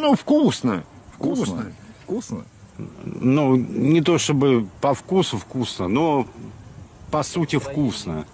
Ну, вкусно. Вкусно? Вкусно. Вкусно? Ну, не то чтобы по вкусу вкусно, но по сути вкусно.